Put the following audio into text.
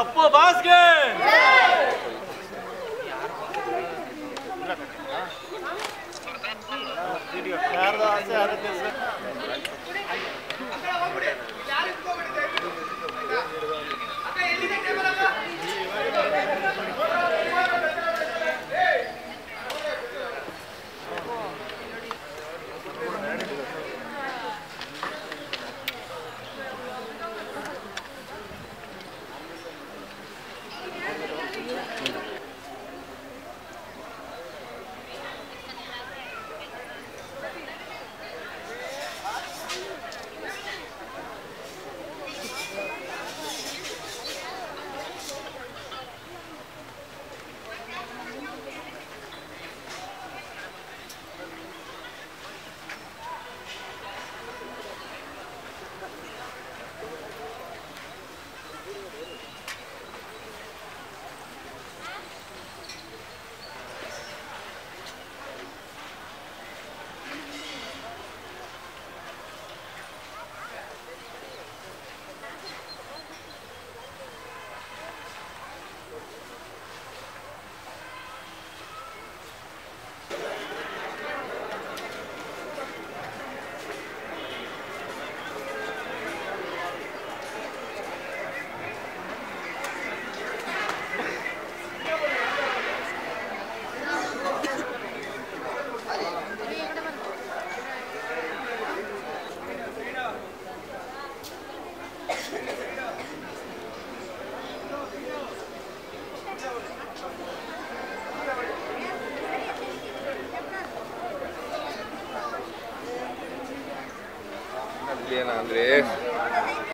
अपो basket video यार दा ऐसे हालत Helena André.